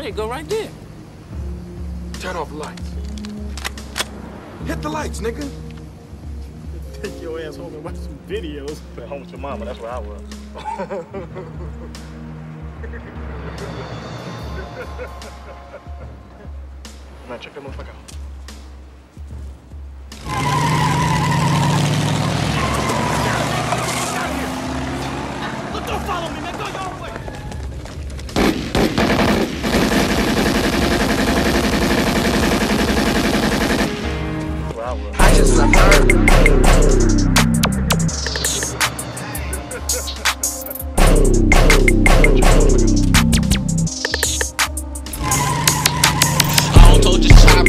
There they go right there. Turn off the lights. Hit the lights, nigga. Take your ass home and watch some videos. At home with your mama, that's where I was. Man, check that motherfucker out.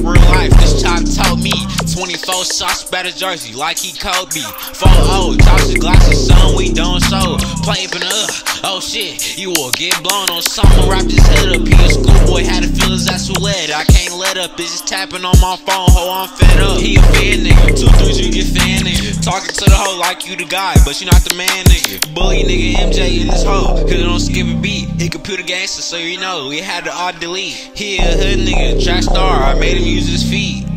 Real life. This chop told me 24 shots better jersey like he Kobe. 4 0, toss your glasses, son, we don't show. The up, oh shit, you will get blown on something. Wrap his head up. He a schoolboy, had to Let up, bitches tapping on my phone, ho, I'm fed up. He a fan nigga, two you get fan nigga. Talking to the hoe like you the guy, but you not the man nigga. Bully nigga MJ in this hoe, cause it don't skip a beat. He computer gangster, so you know, we had to all delete. He a hood nigga, track star, I made him use his feet.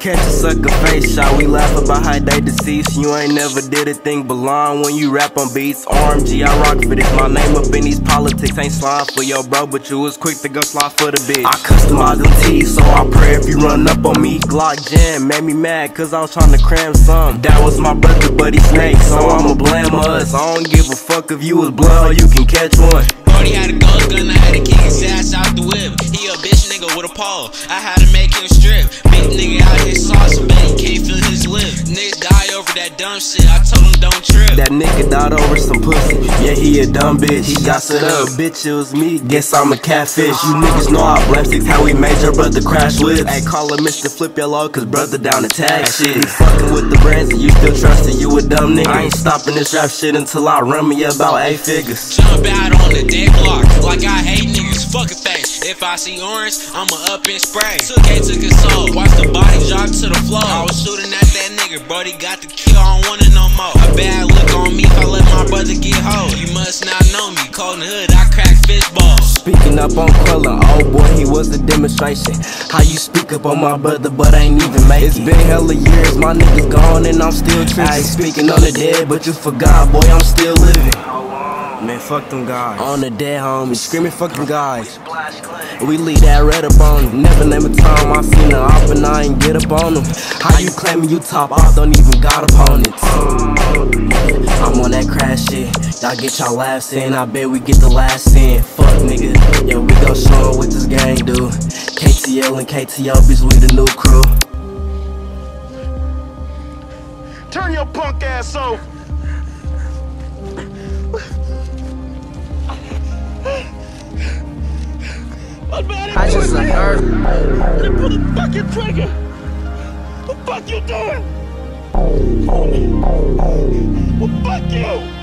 Catch a sucker face shot, we laugh about how they deceased. You ain't never did a thing belong when you rap on beats. RMG, I rock for this. My name up in these politics ain't slime for your bro, but you was quick to go slide for the bitch. I customize them tees, so I pray if you run up on me. Glock Jam made me mad, cause I was trying to cram some. That was my brother, but he snake, so I'ma blame us. I don't give a fuck if you was blood you can catch one. Brody had a ghost gun, I had to kick his ass out the whip. He a bitch nigga with a pole. I had to make him strip. Big nigga out here sauce, can't feel his lip. Niggas die over that dumb shit. I told him don't trip. That nigga died over some pussy. Yeah, he a dumb bitch. He got set up. Bitch, it was me. Guess I'm a catfish. You niggas know I blame six how we made your brother crash whips. Hey, call him Mr. Flip Yellow, cause brother down to tag shit. He fucking with the brands and you still trusting you a dumb nigga. I ain't stopping this rap shit until I run me about eight figures. Jump out on the dead block like I hate niggas. Fuck a face. If I see orange, I'ma up and spray. Took A to console. Watch the body drop to the floor. I was shooting at that nigga, Brody got the kill. I don't want it no more. A bad look on me if I let my brother get hold. You must not know me. Cold in the hood, I crack fish balls. Speaking up on Quilla, oh boy, he was a demonstration. How you speak up on my brother, but I ain't even make it. It's been hella years, my niggas gone and I'm still tripping. I ain't speaking on the dead, but you forgot, boy, I'm still living. Man, fuck them guys. On the dead homies, screaming fuck them guys. We leave that red up on them. Never name a time I seen a op and I ain't get up on them. How you claiming you top off, don't even got opponents. I'm on that crash shit. Y'all get y'all laughs in, I bet we get the last in. Fuck nigga, yeah, we gon' show 'em what this gang do. KTL and KTO, bitch, we the new crew. Turn your punk ass off. I just like her. You pull the fucking trigger. What the fuck you doing? Well, fuck you.